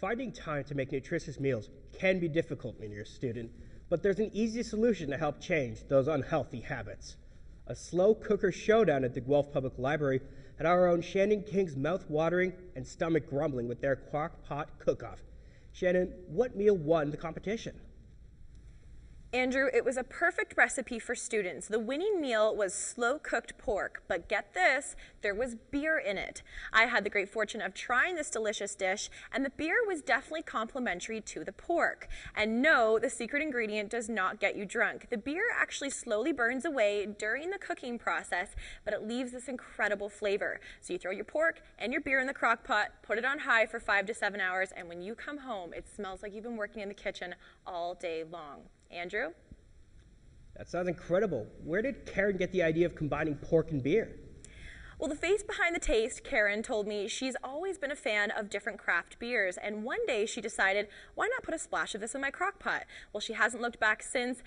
Finding time to make nutritious meals can be difficult when you're a student, but there's an easy solution to help change those unhealthy habits. A slow cooker showdown at the Guelph Public Library had our own Shannon King's mouth-watering and stomach grumbling with their crock pot cook-off. Shannon, what meal won the competition? Andrew, it was a perfect recipe for students. The winning meal was slow cooked pork, but get this, there was beer in it. I had the great fortune of trying this delicious dish, and the beer was definitely complimentary to the pork. And no, the secret ingredient does not get you drunk. The beer actually slowly burns away during the cooking process, but it leaves this incredible flavor. So you throw your pork and your beer in the crock pot, put it on high for five to seven hours, and when you come home, it smells like you've been working in the kitchen all day long. Andrew? That sounds incredible. Where did Karen get the idea of combining pork and beer? Well, the face behind the taste, Karen told me she's always been a fan of different craft beers, and one day she decided, why not put a splash of this in my crock pot? Well, she hasn't looked back since,